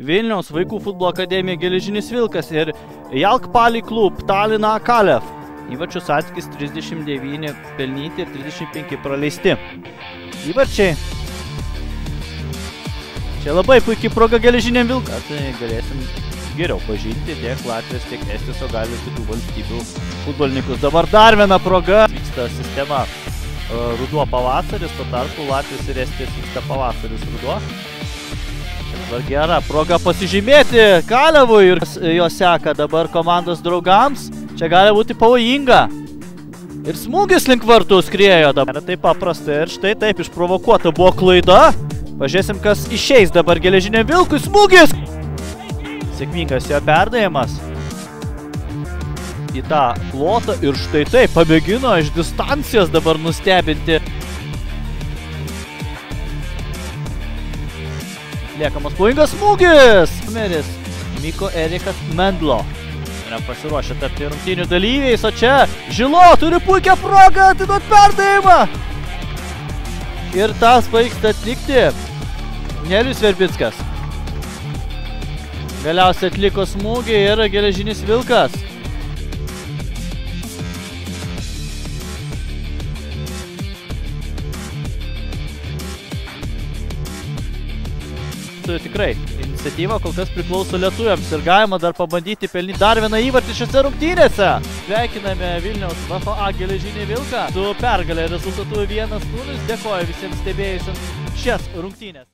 Vilniaus vaikų futbolo akademija Geležinis Vilkas ir Jalk Pali klub Talina Kalev. Įvarčių santykis 39 pelnyti ir 35 praleisti. Įvarčiai. Čia labai puikiai proga Geležiniam Vilkas. Tai galėsim geriau pažinti tiek Latvijos, tiek Estijos, o gali ir kitų valstybių futbolininkus. Dabar dar viena proga. Vyksta sistema e, ruduo pavasaris, tuo tarpu Latvijos ir Estijos vyksta pavasaris ruduo. Dabar gera proga pasižymėti Kalevui ir jo seka dabar komandos draugams. Čia gali būti pavojinga. Ir smūgis link vartų skriejo dabar. Nėra taip paprasta ir štai taip išprovokuota buvo klaida. Pažiūrėsim, kas išeis dabar geležinė vilkui. Smūgis! Sėkmingas jo perdavimas. Į tą plotą ir štai taip pamėgino iš distancijos dabar nustebinti. Liekamas pavojingas smūgis. Numeris Miko Erikas Mendlo. Yra pasiruošę tapti rungtynių dalyviais, o čia Žilo turi puikią progą atiduot perdavimą. Ir tas pavyksta atlikti. Nelius Verbickas. Galiausiai atliko smūgį ir geležinis vilkas. Tikrai, iniciatyva kol kas priklauso lietuviams ir galima dar pabandyti pelnyti dar vieną įvartį šiose rungtynėse. Sveikiname Vilniaus VFA geležinį vilką su pergalė rezultatu 1-0. Dėkoju visiems stebėjusiems šias rungtynės.